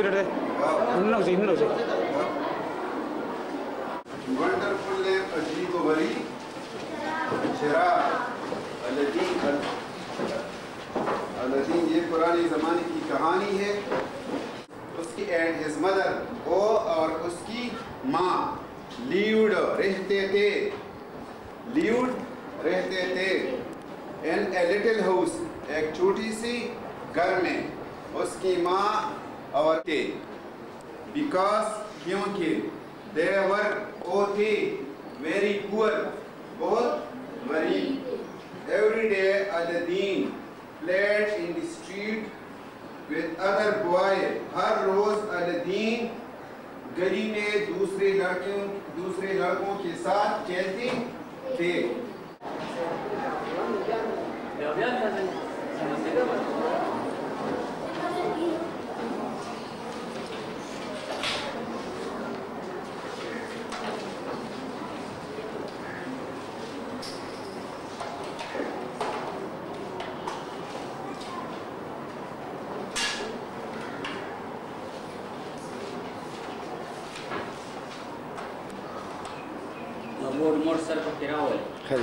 Spirit है। इन्होंने उसे इन्होंने उसे। वंडरफुल नेम अजीब वरी शराब अल्लादीन अल्लादीन ये पुराने ज़माने की कहानी है। उसकी एंड हिज मदर वो और उसकी माँ लीव्ड रहते थे। लीव्ड रहते थे। इन ए लिटिल हाउस एक छोटी सी घर में, उसकी माँ और थे बिकॉज़ क्योंकि they were थे very poor बहुत गरीब every day Aladdin played in the street with other boy हर रोज अलादीन गली में दूसरे लड़कियों दूसरे लड़कों के साथ खेलते थे मोड मोड सर को फिरा हुआ है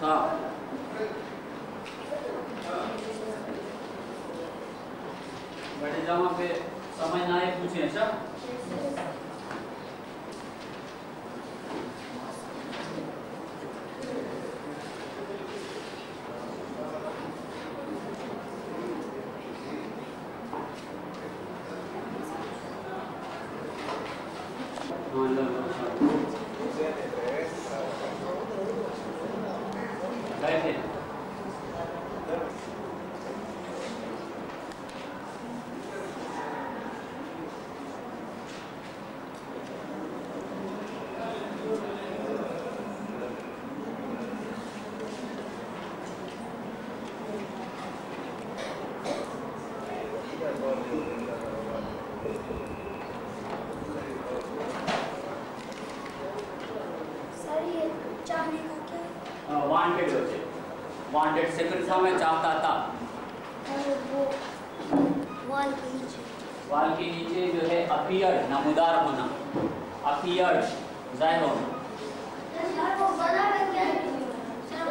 हाँ बड़े जामा पे समय ना आए पूछे सब हाँ, लो, लो, लो। बैठे सर ये चाहने का क्या है? वांटेड होते सेकंड मैं चाहता था? और के नीचे। वाल के नीचे जो है अपियर नमूदार होना। अपियर ज़ाहिर होना सर वो बना है क्या सर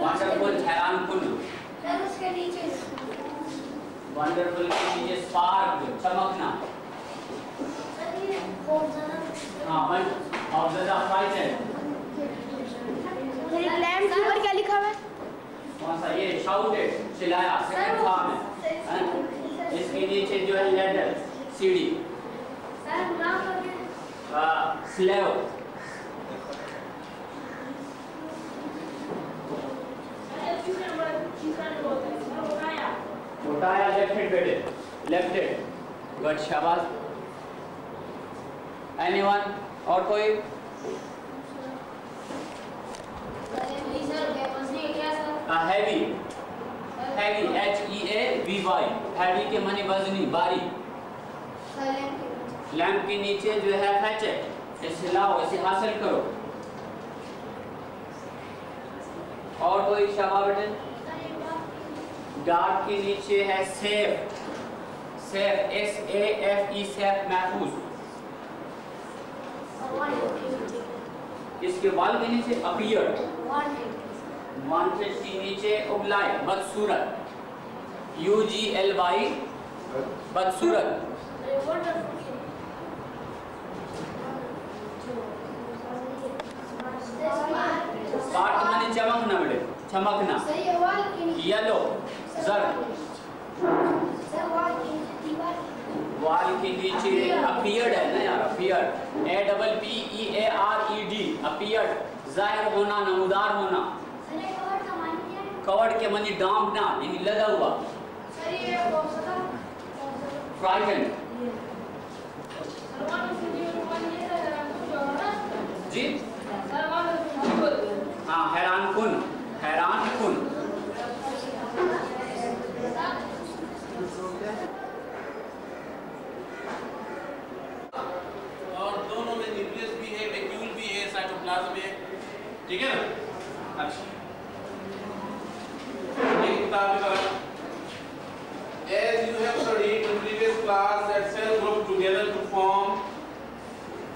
वंडरफुल हैरान नीचे। वंडरफुल के नीचे स्पार्क चमकना। हाँ। ऑफ़ द राइट लैम्प के ऊपर क्या लिखा हुआ है? कौन सा ये शाउटेड चिल्लाया सेकंड था में हैं? इसके नीचे जो है लेडर सीढ़ी. सर नाम क्या स्लेव उठाया। लेफ़्ट हैंड बेटे लेफ़्ट हैंड गुड शाबाश. एनीवन और कोई? Heavy heavy H E A V Y heavy के माने वजनी भारी लैंप के नीचे जो है फैचेट इसे लाओ इसे हासिल करो। और कोई शाबा बेटे? डार्क के नीचे है safe safe S A F E safe महफूज। इसके बाल के नीचे? अपीयर वांटेड के नीचे उबलाए बदसूरत। यू जी एल वाई बदसूरत। स्पार्क माने चमकना चमकना। येलो वाल के नीचे अपीयर्ड है ना यार appeared A double P E A R E D appeared ज़ाहिर होना नमूदार होना। कवर्ड के मनी डांपना यानी लगा हुआ। फ्राइटेंड जी? हाँ। हैरान कुन हैरान कुन। और दोनों में न्यूक्लियस भी है वैक्यूल भी है साइटोप्लाज्म है। ठीक है? ना अच्छा। terminal. As you have studied in previous class that cell group together to form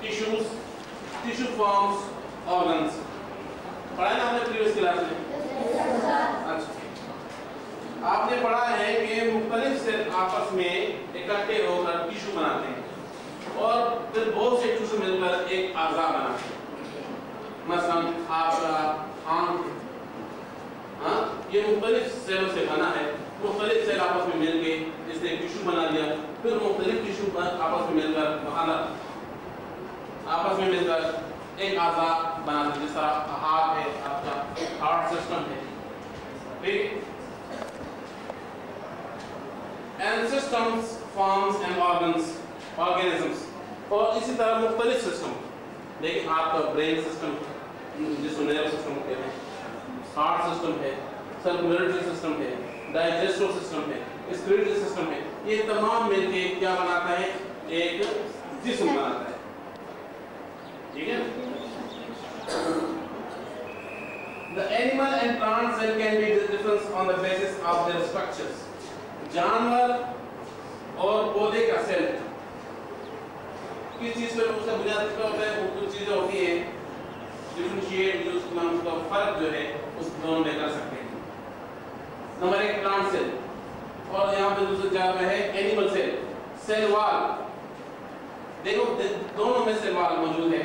tissues, tissue forms organs. पढ़ा ना हमने प्रीवियस क्लास में अच्छा आपने पढ़ा है कि मुख्तलिफ़ सेल आपस में इकट्ठे होकर टिशू बनाते हैं और फिर बहुत से टिशू मिलकर एक आजा बनाते हैं मसलन आपका आँख ये मुख्तलिफ़ सेलों से बना है। मुख्तलिफ़ सेल आपस में मिल के इसने एक टिश्यू बना लिया फिर मुख्तलिफ़ टिश्यू आपस में मिलकर अलग आपस में मिलकर एक आज़ा बनाते हैं जिस तरह हार्ट है, आपका हार्ट सिस्टम है। ठीक and systems forms and organs, organisms और इसी तरह मुख्तलिफ़ सिस्टम लेकिन आपका ब्रेन सिस्टम जिसको नर्व सिस्टम कहते हैं हार्ट सिस्टम है। सर्कुलेटरी सिस्टम है डाइजेस्टिव सिस्टम है स्क्रीटरी सिस्टम है, ये तमाम मिलके क्या बनाता है? एक जिस्म बनाता है। ठीक है? The animal and plant cell can be different on the basis of their structures. जानवर और पौधे का सेल किस चीज़ पर उसका बुनियादी तौर पे कुछ चीज़ें होती है डिफरेंशिएट जो उसका उसका फ़र्क जो है, उस दोनों में कर सकते हैं। नंबर एक प्लांट सेल और यहाँ पे दूसरे चार में है एनिमल सेल सेल वॉल देखो दोनों में सेल वॉल मौजूद है।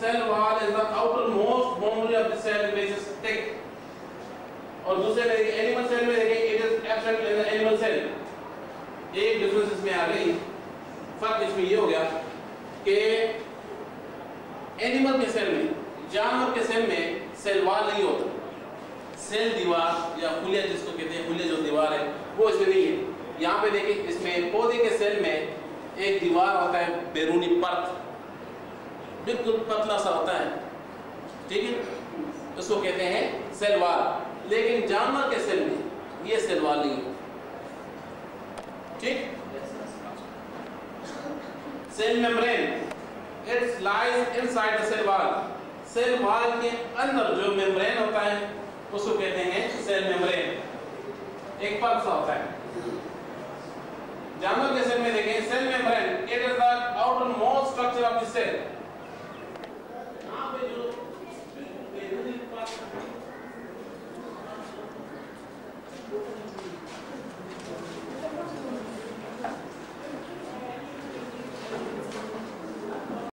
Cell wall is the outermost boundary of the cell which is thick और दूसरे में देखिए एनिमल सेल में देखिए it is absent in the animal cell एक डिफरेंस इसमें आ गई। फ़र्क इसमें ये हो गया कि एनिमल के सेल में, जानवर के सेल में सेल वॉल नहीं होता। सेल दीवार या खुलिया जिसको कहते हैं खुलिया जो दीवार है, वो इसमें नहीं है। यहाँ पे देखिए, इसमें पौधे के सेल में एक दीवार होता है, बैरूनी परत। बिल्कुल पतला सा होता है। ठीक है? उसको कहते हैं सेल वॉल। लेकिन जानवर के सेल में ये सेल वॉल नहीं है। ठीक? Cell membrane. It's lies inside the cell wall. Cell wall के अंदर जो मेम्ब्रेन होता है उसको कहते हैं सेल मेम्ब्रेन एक पर्स होता है। जानवर के सेल में देखें सेल मेम्ब्रेन